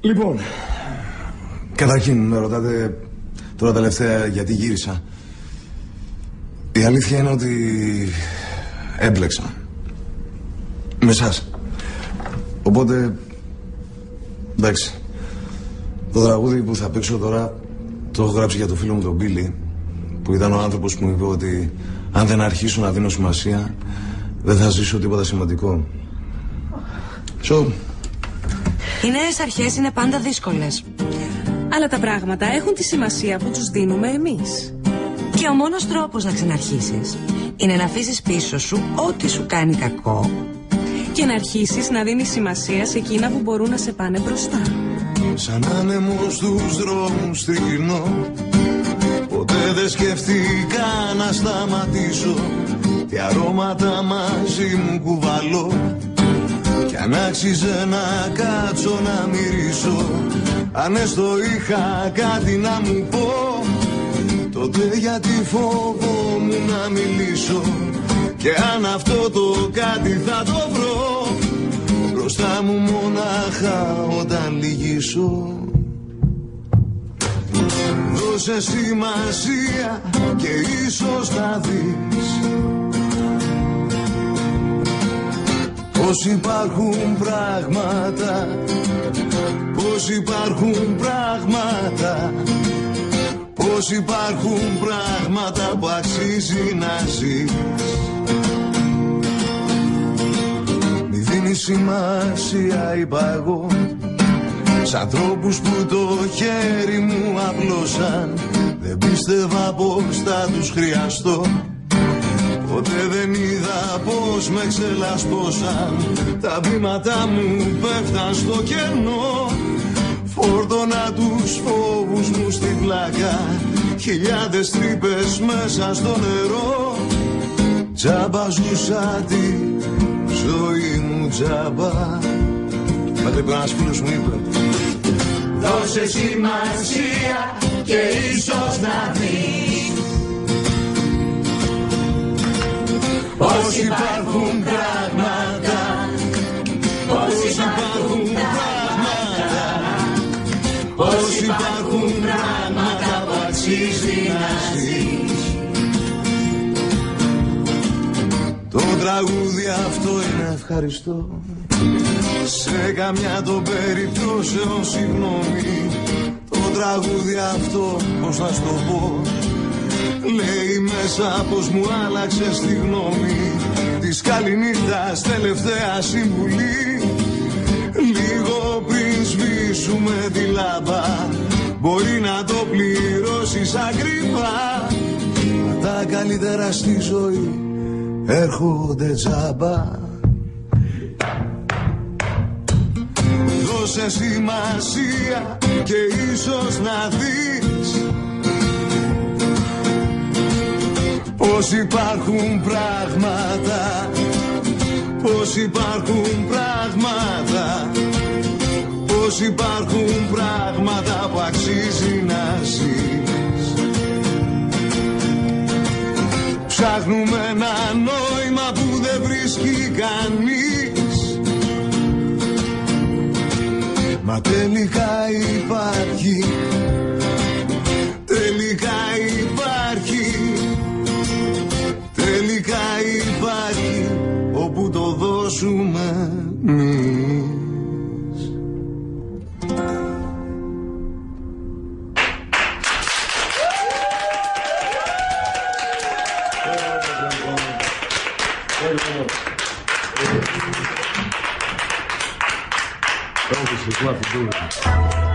Λοιπόν, καταρχήν με ρωτάτε τώρα τελευταία γιατί γύρισα. Η αλήθεια είναι ότι έμπλεξα. Με εσάς. Οπότε, εντάξει. Το τραγούδι που θα παίξω τώρα το έχω γράψει για το φίλο μου τον Μπίλι που ήταν ο άνθρωπος που μου είπε ότι αν δεν αρχίσω να δίνω σημασία δεν θα ζήσω τίποτα σημαντικό. So, Οι νέες αρχές είναι πάντα δύσκολες. Αλλά τα πράγματα έχουν τη σημασία που τους δίνουμε εμείς. Και ο μόνος τρόπος να ξαναρχίσεις είναι να αφήσεις πίσω σου ό,τι σου κάνει κακό. Και να αρχίσεις να δίνεις σημασία σε εκείνα που μπορούν να σε πάνε μπροστά. Σαν άνεμο στους δρόμους τριγυρνώ Ποτέ δεν σκεφτήκα να σταματήσω. Τι αρώματα μαζί μου κουβαλώ. Κι αν άξιζε να κάτσω να μυρίσω. Αν έστω είχα κάτι να μου πω Τότε γιατί φοβόμουν να μιλήσω. Και αν αυτό το κάτι θα το βρω Μπροστά μου μονάχα όταν λυγίσω Δώσε σημασία και ίσως θα δεις Πως υπάρχουν πράγματα Πως υπάρχουν πράγματα Πως υπάρχουν πράγματα που αξίζει να ζεις. Μη δίνεις σημασία είπα εγώ Σ' ανθρώπους που το χέρι μου απλώσαν Δεν πίστευα πως θα τους χρειαστώ. Ποτέ δεν είδα πως με ξελασπώσαν Τα βήματα μου πέφταν στο κενό. Φόρτωνα τους φόβους μου στην πλάκα Χιλιάδες τρύπες μέσα στο νερό. Τζάμπα ζούσα τη ζωή μου τζάμπα. Μέχρι που ένας φίλος μου είπε Δώσε σημασία και ίσως να δεις. Πως υπάρχουν πράγματα Πως υπάρχουν πράγματα Πως υπάρχουν πράγματα που αξίζει να ζεις τραγούδι αυτό είναι. Ευχαριστώ. Σε καμιά των περιπτώσεων συγγνώμη. Το τραγούδι αυτό πως να σου το πω Λέει μέσα πως μου άλλαξε τη γνώμη. Της καληνύχτας τελευταία συμβουλή. Λίγο πριν σβήσουμε τη λάμπα Μπορεί να το πληρώσεις ακριβά Μα τα καλύτερα στη ζωή έρχονται τζάμπα. Δώσε σημασία και ίσως να δεις Πως υπάρχουν πράγματα Πως υπάρχουν πράγματα Πως υπάρχουν πράγματα που αξίζει να ζεις Ψάχνουμε ένα νόημα που δεν βρίσκει κανείς. Μα τελικά υπάρχει Τελικά υπάρχει Τελικά υπάρχει Όπου το δώσουμε Então, Salve-se, guarda